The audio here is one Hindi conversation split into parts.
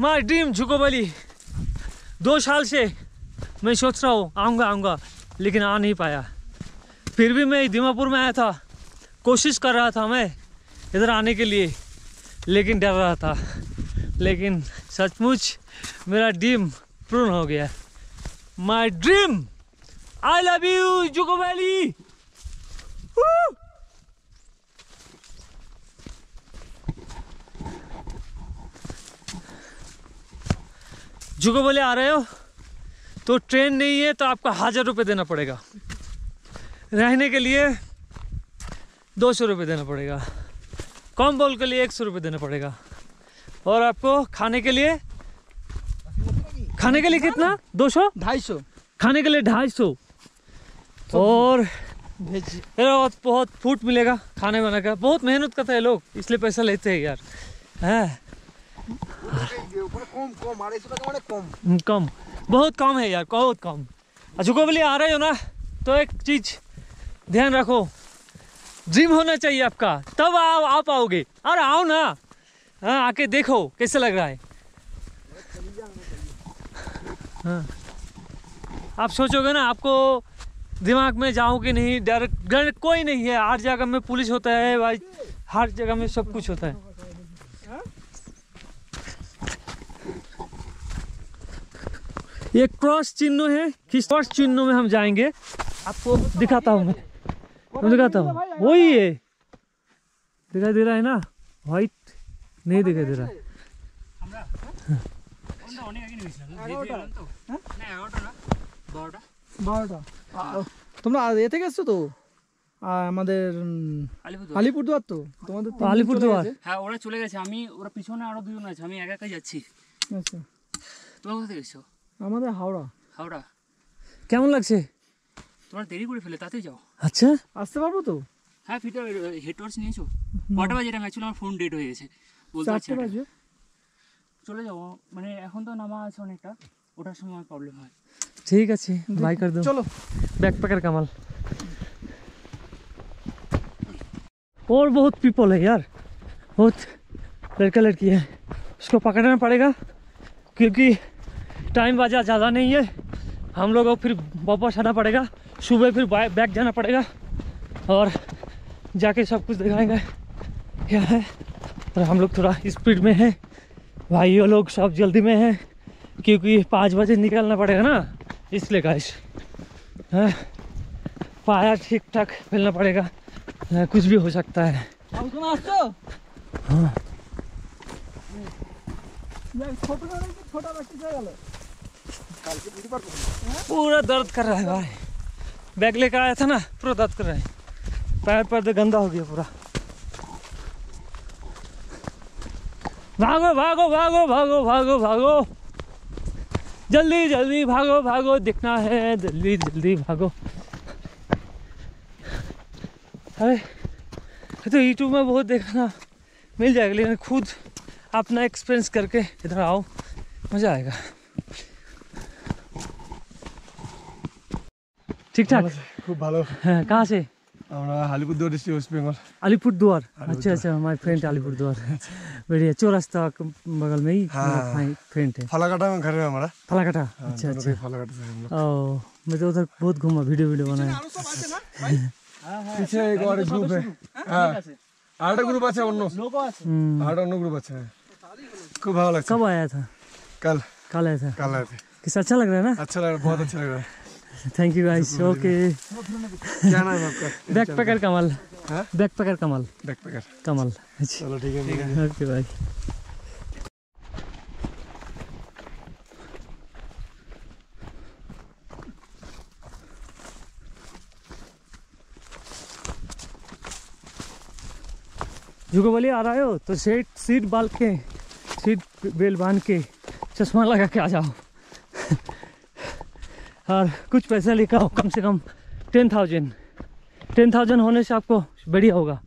माय ड्रीम जुकोबली दो साल से मैं सोच रहा हूँ, आऊँगा आऊँगा, लेकिन आ नहीं पाया। फिर भी मैं दीमापुर में आया था। कोशिश कर रहा था मैं इधर आने के लिए, लेकिन डर रहा था। लेकिन सचमुच मेरा ड्रीम पूर्ण हो गया। My dream I love you Dzukou valley Dzukou बोले आ रहे हो? तो ट्रेन नहीं है तो आपको हज़ार रुपये देना पड़ेगा। रहने के लिए दो सौ रुपये देना पड़ेगा। कम बोल के लिए एक सौ रुपये देना पड़ेगा। और आपको खाने के लिए खाने के लिए कितना? दो सौ? ढाई सौ। खाने के लिए ढाई सौ। और बहुत बहुत फ़ूड मिलेगा खाने वाने का। बहुत मेहनत करते हैं लोग इसलिए पैसा लेते हैं यार। है? कम, बहुत कम है यार, बहुत कम। अचुको बोलिए आ रहे हो ना तो एक चीज़ ध्यान रखो, जिम होना चाहिए आपका, तब आओ आप आओगे। और आओ ना। हाँ आके देखो, कैसे लग रहा है। हाँ। आप सोचोगे ना, आपको दिमाग में जाओगे नहीं, डर डर कोई नहीं है। हर जगह में पुलिस होता है भाई, हर जगह में सब कुछ होता है। ये क्रॉस चिन्ह है किस क्रॉस चिन्ह में हम जाएंगे आपको दिखाता हूँ मैं मैं दिखाता हूँ वही है दिखाई दे रहा है ना व्हाइट नहीं दिखाई दे रहा है বারোটা তোমরা এ থেকে এসছো তো আ- আমাদের উম, আলিপুরদুয়ার তো তোমাদের তিনজন চলে আলিপুরদুয়ার। গেছে। হ্যাঁ ওরা চলে গেছে আমি ওরা পিছনে আরো দুজন আছে আমি একা একা যাচ্ছি আচ্ছা তোমরা কোথা থেকে এসছো আমাদের হাওড়া হাওড়া কেমন লাগছে তোমরা দেরি করে ফেলে তাতে যাও আচ্ছা আসতে পারবো তো হ্যাঁ ফিটা হেড টর্চ নিয়েছো কটা বাজে টাইম অ্যাকচুয়ালি আমার ফোন ডেট হয়ে গেছে বলতে পারছি চারটে না। বাজে চলে যাবো মানে এখন তো নামা আছে অনেকটা ওটার সময় প্রবলেম হয় ঠিক আছে বাই कर दो চলো बैक पैकर कमल और बहुत पीपल है यार बहुत लड़का लड़की है उसको पकड़ना पड़ेगा क्योंकि टाइम बाजा ज़्यादा नहीं है। हम लोगों को फिर वापस आना पड़ेगा। सुबह फिर बैक जाना पड़ेगा। और जाके सब कुछ दिखाएँगे। क्या है? और हम लोग थोड़ा स्पीड में हैं। भाइयों लोग सब जल्दी में हैं। क्योंकि पाँच बजे निकलना पड़ेगा ना। इसलिए गाइस हाँ। पाया ठीक ठाक फैलना पड़ेगा। आ, कुछ भी हो सकता है। पूरा दर्द कर रहा है भाई। बैग लेकर आया था ना, पूरा दर्द कर रहा है। पैर पैर तो गंदा हो गया पूरा। भागो भागो भागो भागो भागो भागो। जल्दी जल्दी भागो भागो, दिखना है। जल्दी जल्दी भागो। अरे तो यूट्यूब में बहुत देखना। मिल जाएगा, लेकिन खुद अपना एक्सपीरियंस करके इधर आओ। मज़ा आएगा। ठीक ठाक খুব ভালো हाँ कहाँ से আমরা Alipurduar district west Bengal Alipurduar अच्छा अच्छा हमारे फ्रेंड अलीपुर द्वार बढ़िया चौरास्ता के बगल में ही हाँ। फ्रेंड है ফালাকাটা में घर है हमारा फलाकटा अच्छा दोनों अच्छा के फालाकाटा से हम लोग ओ मैं तो उधर बहुत घूमा वीडियो वीडियो बनाया पीछे एक और ग्रुप है হ্যাঁ আরেকটা গ্রুপ আছে অন্য हम्म, আরেকটা অন্য গ্রুপ আছে হ্যাঁ। খুব ভালো লাগছে कब आया था कल कल आया था कल आए थे किस अच्छा लग रहा है ना अच्छा लग रहा बहुत अच्छा लग रहा है थैंक यू गाइस ओके क्या नाम है आपका। बैक पैकर कमल। हाँ? Backpacker Kamal. Backpacker Kamal. अच्छा चलो ठीक है मिलेंगे। ओके भाई जुगो बोले आ रहे हो तो सीट सीट बाल के सीट बेल बाँध के चश्मा लगा के आ जाओ। और कुछ पैसा लेकर आओ कम से कम टेन थाउज़ेंड। टेन थाउज़ेंड होने से आपको बढ़िया होगा।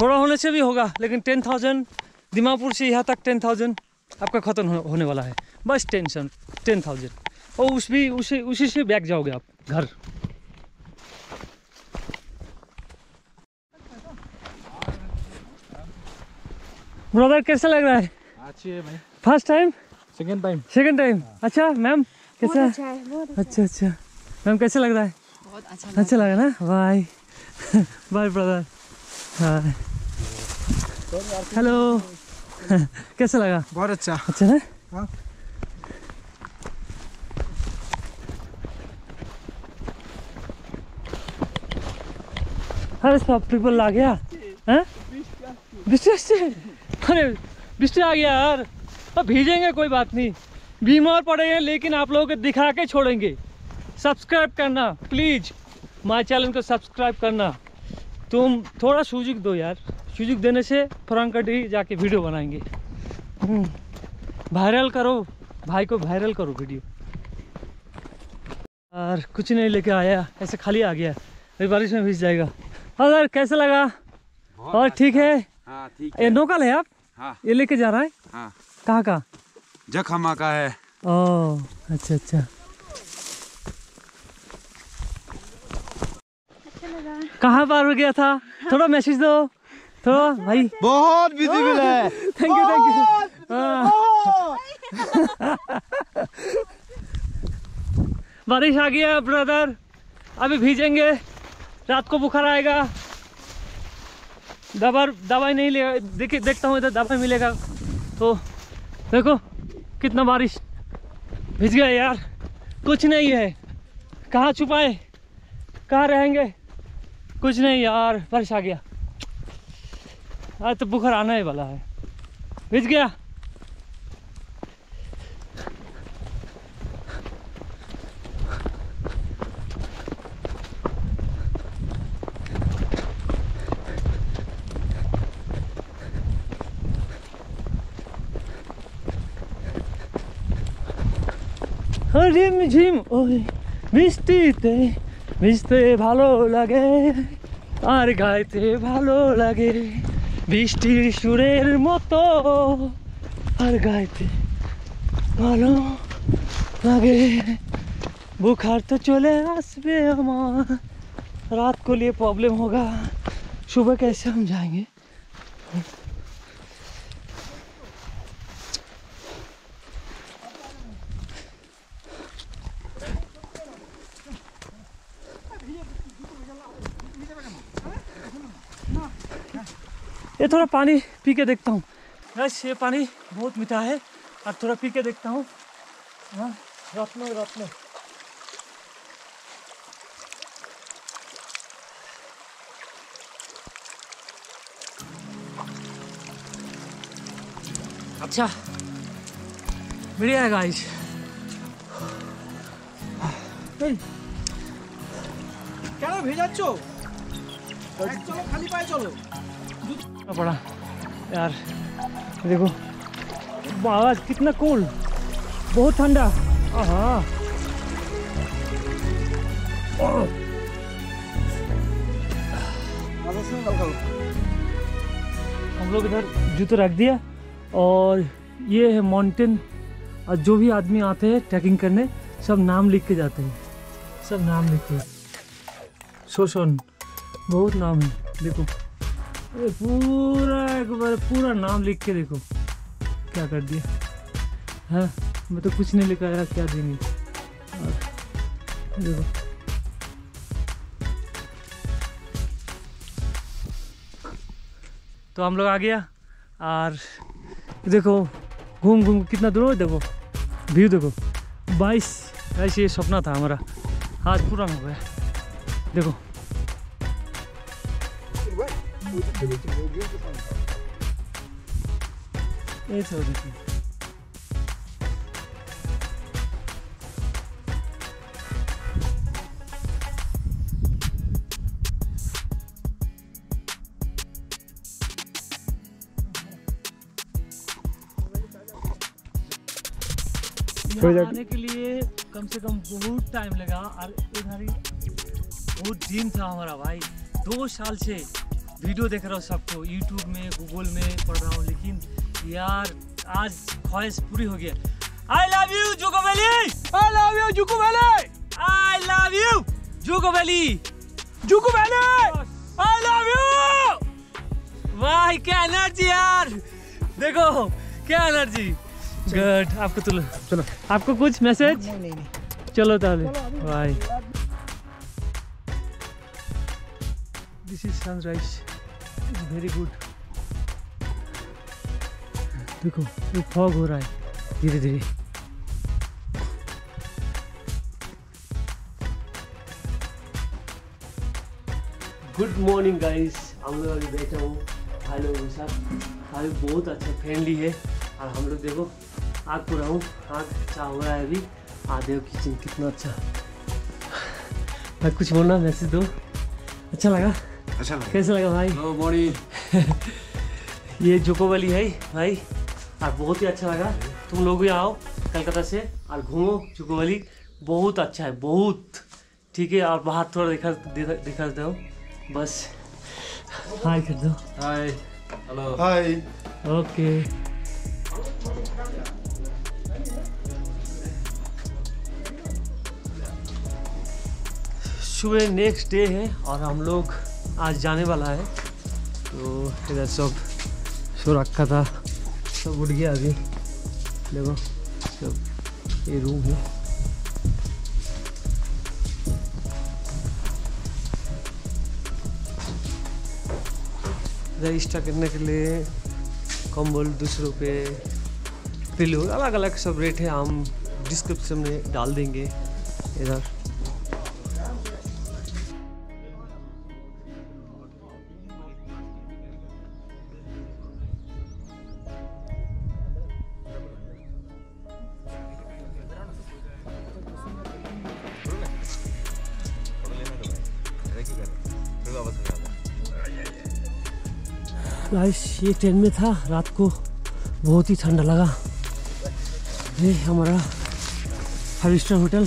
थोड़ा होने से भी होगा लेकिन टेन थाउज़ेंड दिमापुर से यहाँ तक टेन थाउज़ेंड आपका ख़त्म होने वाला है। बस टेंशन टेन थाउज़ेंड। और उस भी उसी उसी से बैग जाओगे आप घर। ब्रदर कैसा लग रहा है? अच्छी है भाई। First time second time second time अच्छा मैम कैसा? अच्छा है अच्छा अच्छा मैम कैसा लग रहा है? बहुत अच्छा अच्छा लगा ना? Bye. Bye brother. Hi hello. कैसा लगा? बहुत अच्छा। अच्छा है हाँ। अरे सब पीपल आ गया। हैं? असছে? अरे बृष्टि आ गया यार। अब भीजेंगे कोई बात नहीं। बीमार पड़े हैं लेकिन आप लोगों को दिखा के छोड़ेंगे। सब्सक्राइब करना प्लीज़ माय चैनल को सब्सक्राइब करना। तुम थोड़ा सुजुक दो यार। सुजुक देने से फ्रंकटी जाके वीडियो बनाएँगे। हम्म, वायरल करो। भाई को वायरल करो वीडियो। और कुछ नहीं लेके आया। ऐसे खाली आ गया। अभी बारिश में भीज जाएगा। और कैसा लगा? और ठीक है? हाँ ठीक ये लोकल है आप? हाँ। ये लेके जा रहा है? हाँ। कहाँ का जखमा का है। ओ अच्छा अच्छा। कहाँ पार हो गया था? थोड़ा मैसेज दो। थोड़ा भाई। बहुत विजिबल है। थैंक यू थैंक यू बारिश आ गया ब्रदर अभी भीजेंगे। रात को बुखार आएगा। दवा दवाई नहीं ले देखिए देखता हूँ इधर दवाई मिलेगा। तो देखो। कितना बारिश? भिज गया यार। कुछ नहीं है। कहाँ छुपाए? कहाँ रहेंगे? कुछ नहीं यार। बारिश आ गया। आज तो बुखार आना ही वाला है। भिज गया। রিম ঝিম ওই বৃষ্টিতে ভিজতে ভালো লাগে আর গাইতে ভালো লাগে বৃষ্টির সুরের মতো আর গাইতে ভালো লাগে बुखार तो चले आसबे हमार रात को लिए प्रॉब्लम होगा सुबह कैसे हम जाएंगे ये थोड़ा पानी पी के देखता हूँ बस ये पानी बहुत मीठा है और थोड़ा पी के देखता हूँ हाँ रत्न रत्न अच्छा बढ़िया है गाइस কেন ভেজাচ্ছ চলো খালি পায়ে চলো करना पड़ा यार, देखो आवाज़ कितना कोल्ड बहुत ठंडा। हम लोग इधर जूते रख दिया, और ये है माउंटेन और जो भी आदमी आते हैं ट्रैकिंग करने, सब नाम लिख के जाते हैं। सब नाम लिख के। शोषण, बहुत नाम है। देखो। पूरा एक बार पूरा नाम लिख के देखो। क्या कर दिया? है, मैं तो कुछ नहीं लिखा यार, क्या देंगे? देखो। तो हम लोग आ गया, और देखो, घूम घूम कितना दूर हो देखो व्यू देखो। बाईस, ऐसे ये सपना था हमारा। आज पूरा हो गया। देखो। ये आने के लिए कम से कम बहुत टाइम लगा। और इधर ही बहुत ड्रीम था हमारा भाई। दो साल से वीडियो देख रहा हूँ सबको यूट्यूब में गूगल में पढ़ रहा हूँ लेकिन यार आज ख्वाहिश पूरी हो गया। I love you Dzukou valley I love you Dzukou valley I love you Dzukou valley Dzukou valley I love you भाई क्या एनर्जी यार। देखो क्या एनर्जी गुड आपको चलो चलो। आपको कुछ मैसेज नहीं नहीं नहीं। चलो ताले। Bye this is sunrise very good देखो ये फॉग हो रहा है, धीरे धीरे। गुड मॉर्निंग गाइस हम लोग अभी बैठे हूँ। भाई लोगों के साथ बहुत अच्छा फ्रेंडली है। और हम लोग देखो, आग पूरा हूँ। आग अच्छा हो रहा है अभी। आधे किचन कितना अच्छा। भाई कुछ बोलना मैसेज दो। अच्छा लगा। अच्छा लगा। कैसा लगा भाई? Know body. ये जोको वाली है भाई। और बहुत ही अच्छा लगा। तुम लोग भी आओ कलकत्ता से और घूमो जोको वाली। बहुत अच्छा है बहुत। ठीक है और बाहर थोड़ा दिखा दिखा दिखा देता हूँ बस। हाय कर दो। हाय। हेलो। हाय। ओके। सुबह नेक्स्ट डे है और हम लोग आज जाने वाला है। तो इधर सब सो रखा था। सब उठ गया अभी। देखो, सब ये रूम है। रजिस्टर करने के लिए कम्बल दो सौ रुपये पिलो अलग अलग सब रेट है। हम डिस्क्रिप्शन में डाल देंगे। इधर। गाइस ये ट्रेन में था। रात को बहुत ही ठंडा लगा। ये हमारा फाइव स्टार होटल।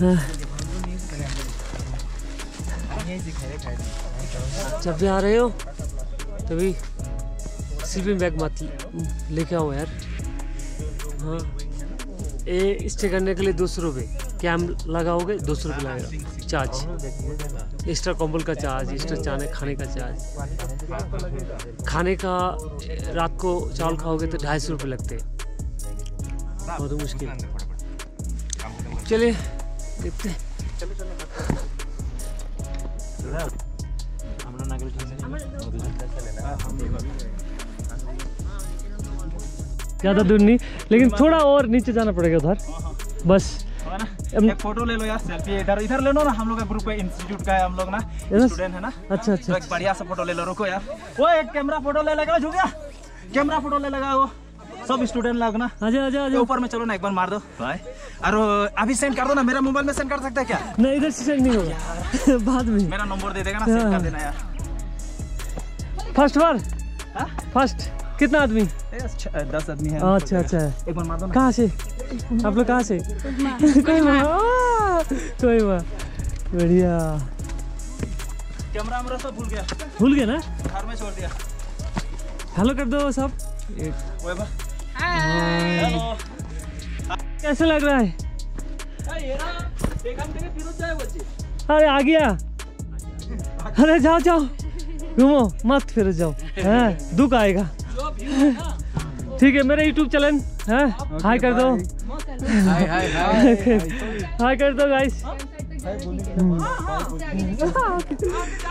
हाँ। जब भी आ रहे हो, तभी स्लीपिंग बैग मत लेके आओ यार। हाँ। ये स्टे करने के लिए दो सौ रुपये कैम्प लगाओगे दो सौ रुपये लगेगा। चार्ज। एक्स्ट्रा कंबल का चार्ज एक्स्ट्रा चाने, खाने का चार्ज। खाने का, रात को चावल खाओगे तो ढाई सौ रुपये लगते बहुत मुश्किल। चलिए, देखते ज़्यादा दूर नहीं, लेकिन थोड़ा और नीचे जाना पड़ेगा उधर। बस। एक फ़ोटो ले लो यार सेल्फी इधर इधर ले लो ना हम लोग का ग्रुप है इंस्टीट्यूट का है हम लोग ना स्टूडेंट है ना? अच्छा अच्छा तो एक बढ़िया सा फ़ोटो ले लो रुको यार। वो एक कैमरा फ़ोटो ले लगा झुक गया कैमरा फ़ोटो ले लगा वो। सब स्टूडेंट लोग ना। ये ऊपर में चलो ना एक बार मार दो। भाई और अभी सेंड कर दो ना मेरा मोबाइल में सेंड कर सकता है क्या? नहीं इधर से सेंड नहीं होगा। बाद में। मेरा नंबर दे देगा ना सेंड कर देना यार। फ़र्स्ट बार? हाँ? फ़र्स्ट कितना आदमी? दस आदमी है। अच्छा अच्छा। एक बार मार दो कहाँ से? आप लोग कहाँ से? कोई कोई बढ़िया। कैमरा मेरा सब भूल गया। भूल गए ना? घर में छोड़ दिया। हेलो कर दो सब। कैसे लग रहा है? अरे आ गया। अरे जाओ जाओ। घूमो मत फिर जाओ। हाँ? दुख आएगा। ठीक है मेरा यूट्यूब चैनल है? हाय कर दो। हाय हाय हाय हाय कर दो गाइस जाने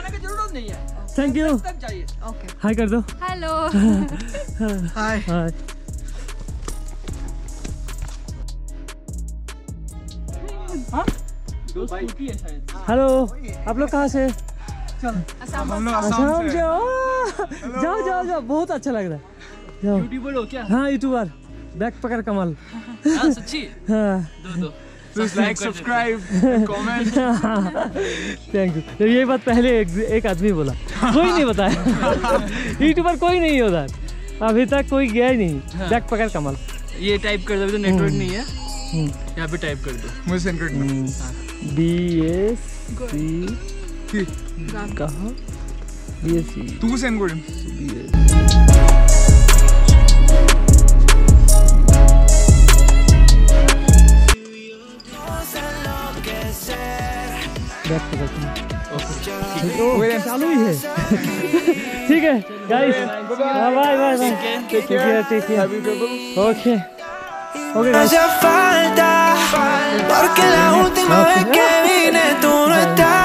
की ज़रूरत नहीं है। थैंक यू हाय कर दो। हेलो हाय हाय है? हेलो आप लोग कहाँ से ओ, जाओ जाओ जाओ। बहुत अच्छा लग रहा है। यूट्यूबर हो क्या? हाँ यूट्यूबर बैक पकड़ कमल। हाँ सच्ची? हाँ। दो दो। Please like, subscribe, comment. Thank you ये बात पहले एक, एक आदमी बोला। कोई नहीं बताया। यूट्यूबर कोई नहीं है उधर। अभी तक कोई गया ही नहीं। बैक पकड़ कमल। ये टाइप कर दो तो नेटवर्क नहीं है। हम्म। यहाँ पे टाइप कर दो। मुझे सेंड कर दो। बी एस सी कहाँ? बी एस सी तू सेंड कर। बी ठीक है guys bye bye bye falta porque la última vez que vine tú no estás